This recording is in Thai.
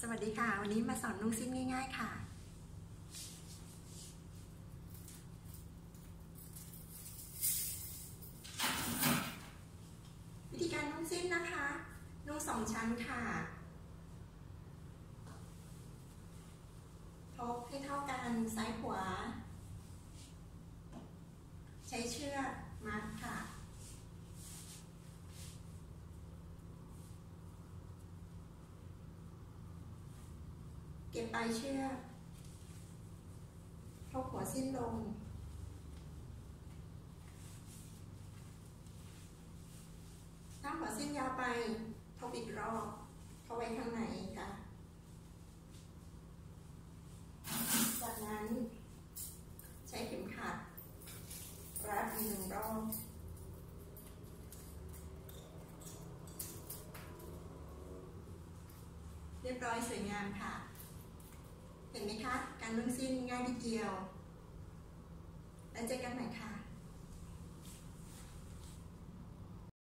สวัสดีค่ะ วันนี้มาสอนนุ่งซิ้นง่ายๆค่ะ วิธีการนุ่งซิ้นนะคะ นุ่งสองชั้นค่ะทบให้เท่ากันซ้ายขวา ใช้เชือกมัดค่ะ เก็บปลายเชือกทบหัวสิ้นลงถ้าหัวสิ้นยาวไปทบอีกรอบเข้าไว้ข้างในค่ะ จากนั้น ใช้เข็มขัด รัดอีกหนึ่งรอบเรียบร้อยสวยงามค่ะ การนุ่งสิ้นง่ายนิดเดียว แล้วเจอกันใหม่ค่ะ